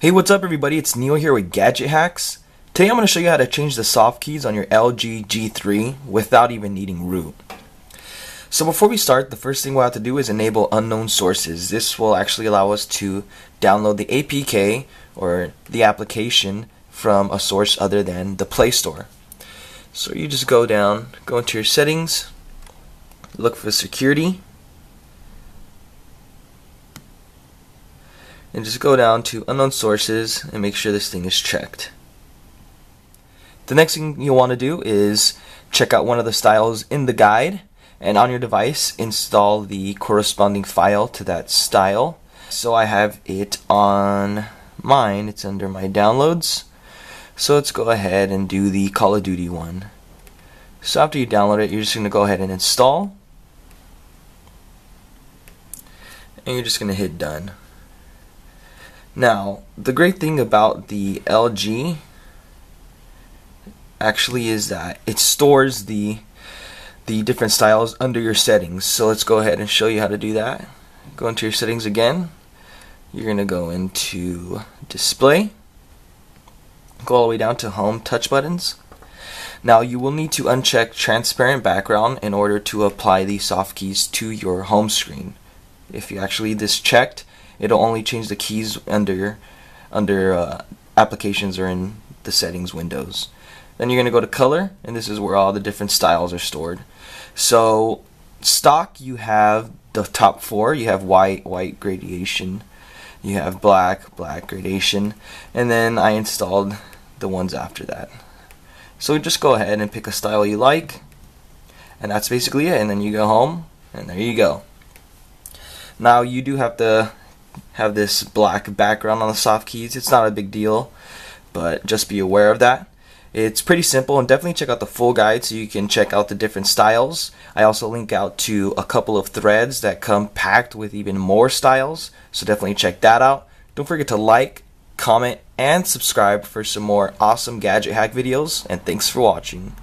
Hey, what's up everybody? It's Neil here with Gadget Hacks. Today I'm going to show you how to change the soft keys on your LG G3 without even needing root. So before we start, the first thing we'll have to do is enable unknown sources. This will actually allow us to download the APK or the application from a source other than the Play Store. So you just go down, go into your settings, look for security, and just go down to unknown sources and make sure this thing is checked. The next thing you'll want to do is check out one of the styles in the guide and on your device install the corresponding file to that style. So I have it on mine, it's under my downloads. So let's go ahead and do the Call of Duty one. So after you download it, you're just going to go ahead and install. And you're just going to hit done. Now, the great thing about the LG actually is that it stores the the different styles under your settings. So let's go ahead and show you how to do that. Go into your settings again. You're going to go into display. Go all the way down to home touch buttons. Now you will need to uncheck transparent background in order to apply the soft keys to your home screen. If you actually this checked, it'll only change the keys under under uh, applications or in the settings windows. Then you're going to go to color, and this is where all the different styles are stored. So stock, you have the top four. You have white, white gradation. You have black, black gradation. And then I installed the ones after that. So just go ahead and pick a style you like. And that's basically it. And then you go home, and there you go. Now you do have to have this black background on the soft keys. It's not a big deal, but just be aware of that. It's pretty simple and definitely check out the full guide so you can check out the different styles. I also link out to a couple of threads that come packed with even more styles, so definitely check that out. Don't forget to like, comment, and subscribe for some more awesome gadget hack videos, and thanks for watching.